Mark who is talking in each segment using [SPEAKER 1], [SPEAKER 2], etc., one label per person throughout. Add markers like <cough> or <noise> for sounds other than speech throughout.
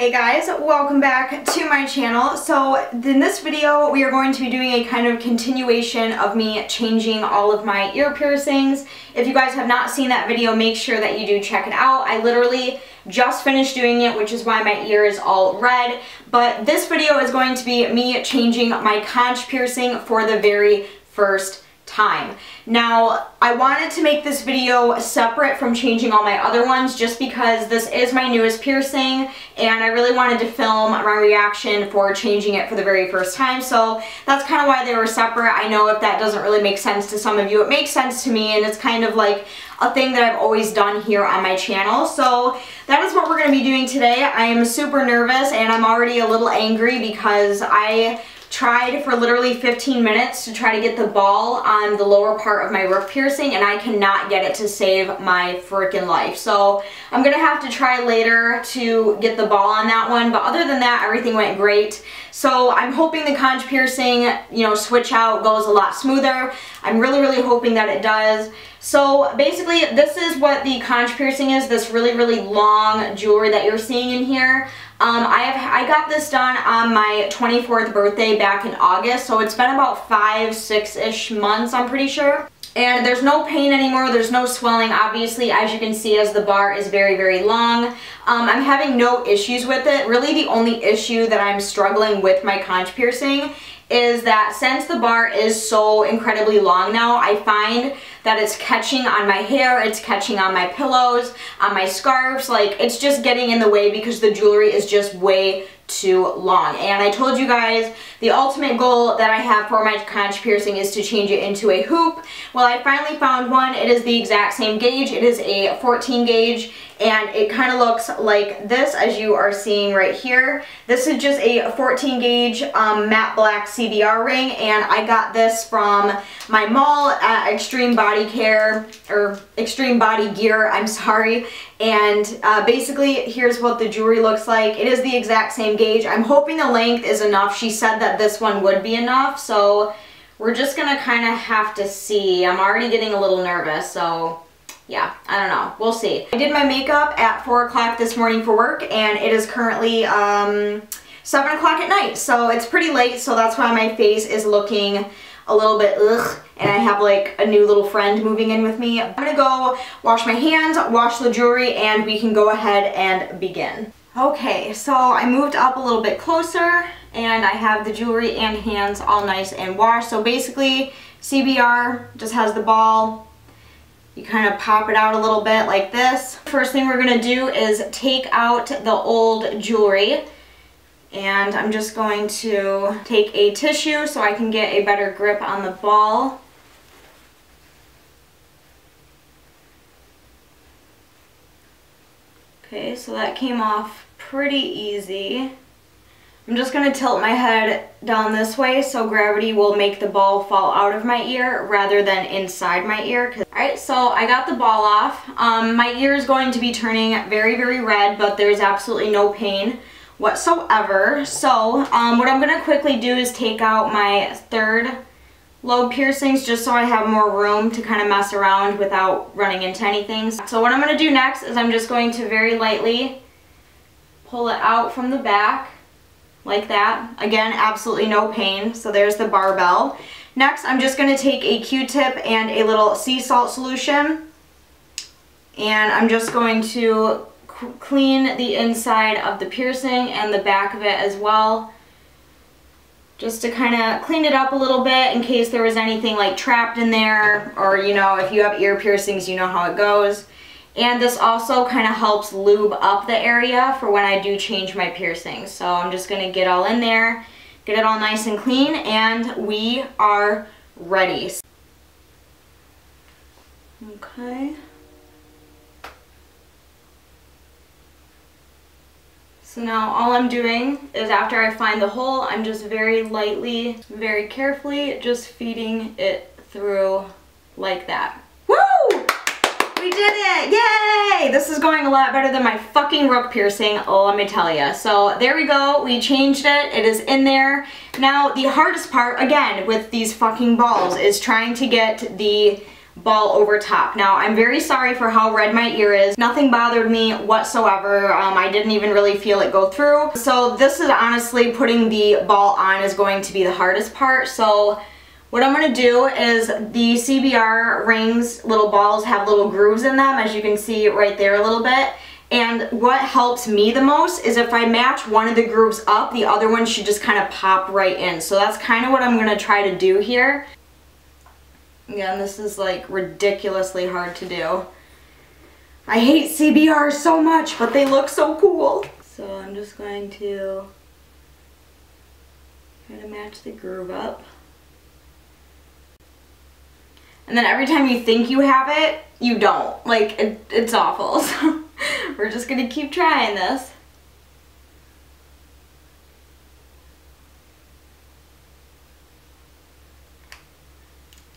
[SPEAKER 1] Hey guys, welcome back to my channel. So in this video, we are going to be doing a kind of continuation of me changing all of my ear piercings. If you guys have not seen that video, make sure that you do check it out. I literally just finished doing it, which is why my ear is all red. But this video is going to be me changing my conch piercing for the very first time. Now, I wanted to make this video separate from changing all my other ones just because this is my newest piercing and I really wanted to film my reaction for changing it for the very first time. So that's kind of why they were separate. I know if that doesn't really make sense to some of you, it makes sense to me and it's kind of like a thing that I've always done here on my channel. So that is what we're going to be doing today. I am super nervous and I'm already a little angry because I tried for literally 15 minutes to try to get the ball on the lower part of my rook piercing and I cannot get it to save my freaking life. So I'm going to have to try later to get the ball on that one. But other than that, everything went great. So I'm hoping the conch piercing, you know, switch out goes a lot smoother. I'm really, really hoping that it does. So basically, this is what the conch piercing is, this really, really long jewelry that you're seeing in here. Um, I have I got this done on my 24th birthday back in August, so it's been about five, six-ish months, I'm pretty sure. And there's no pain anymore, there's no swelling, obviously, as you can see as the bar is very, very long. Um, I'm having no issues with it. Really the only issue that I'm struggling with my conch piercing is that since the bar is so incredibly long now, I find that it's catching on my hair, it's catching on my pillows, on my scarves, like it's just getting in the way because the jewelry is just way too long. And I told you guys the ultimate goal that I have for my conch piercing is to change it into a hoop. Well, I finally found one. It is the exact same gauge. It is a 14 gauge and it kind of looks like this as you are seeing right here. This is just a 14 gauge um, matte black CBR ring and I got this from my mall at Extreme Body Care or Extreme Body Gear, I'm sorry. And uh, basically here's what the jewelry looks like. It is the exact same gauge. I'm hoping the length is enough. She said that this one would be enough so we're just gonna kind of have to see. I'm already getting a little nervous so yeah, I don't know. We'll see. I did my makeup at 4 o'clock this morning for work, and it is currently um, 7 o'clock at night, so it's pretty late, so that's why my face is looking a little bit ugh, and I have like a new little friend moving in with me. I'm gonna go wash my hands, wash the jewelry, and we can go ahead and begin. Okay, so I moved up a little bit closer, and I have the jewelry and hands all nice and washed. So basically, CBR just has the ball, you kind of pop it out a little bit like this. First thing we're going to do is take out the old jewelry. And I'm just going to take a tissue so I can get a better grip on the ball. Okay, so that came off pretty easy. I'm just going to tilt my head down this way so gravity will make the ball fall out of my ear rather than inside my ear. Alright, so I got the ball off. Um, my ear is going to be turning very, very red, but there's absolutely no pain whatsoever. So um, what I'm going to quickly do is take out my third lobe piercings just so I have more room to kind of mess around without running into anything. So what I'm going to do next is I'm just going to very lightly pull it out from the back like that. Again, absolutely no pain. So there's the barbell. Next, I'm just going to take a Q-tip and a little sea salt solution. And I'm just going to clean the inside of the piercing and the back of it as well. Just to kind of clean it up a little bit in case there was anything like trapped in there. Or, you know, if you have ear piercings, you know how it goes. And this also kind of helps lube up the area for when I do change my piercings. So I'm just going to get all in there, get it all nice and clean, and we are ready. Okay. So now all I'm doing is after I find the hole, I'm just very lightly, very carefully just feeding it through like that. Did it! Yay! This is going a lot better than my fucking rook piercing, oh, let me tell you. So there we go. We changed it. It is in there. Now, the hardest part, again, with these fucking balls is trying to get the ball over top. Now, I'm very sorry for how red my ear is. Nothing bothered me whatsoever. Um, I didn't even really feel it go through. So this is honestly, putting the ball on is going to be the hardest part. So what I'm going to do is the CBR rings, little balls have little grooves in them, as you can see right there a little bit. And what helps me the most is if I match one of the grooves up, the other one should just kind of pop right in. So that's kind of what I'm going to try to do here. Again, this is like ridiculously hard to do. I hate CBR so much, but they look so cool. So I'm just going to try to match the groove up. And then every time you think you have it, you don't. Like, it, it's awful. <laughs> So we're just gonna keep trying this.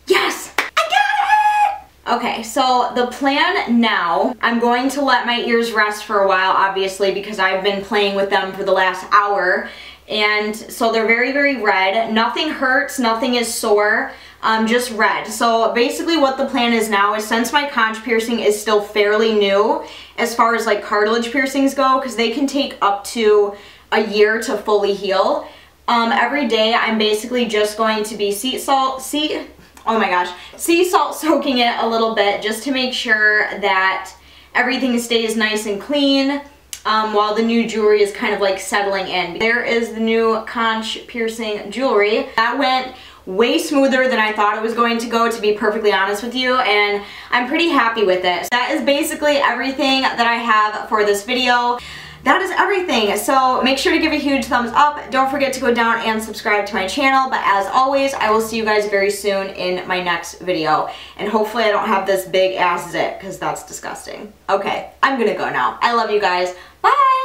[SPEAKER 1] Yes! I got it! Okay, so the plan now, I'm going to let my ears rest for a while, obviously, because I've been playing with them for the last hour. And so they're very, very red. Nothing hurts, nothing is sore, um, just red. So basically what the plan is now is since my conch piercing is still fairly new, as far as like cartilage piercings go, because they can take up to a year to fully heal, um, every day I'm basically just going to be sea salt, sea, oh my gosh, sea salt <laughs> soaking it a little bit just to make sure that everything stays nice and clean um, while the new jewelry is kind of like settling in. There is the new conch piercing jewelry. That went way smoother than I thought it was going to go to be perfectly honest with you and I'm pretty happy with it. That is basically everything that I have for this video that is everything. So make sure to give a huge thumbs up. Don't forget to go down and subscribe to my channel. But as always, I will see you guys very soon in my next video. And hopefully I don't have this big ass zit because that's disgusting. Okay, I'm gonna go now. I love you guys. Bye!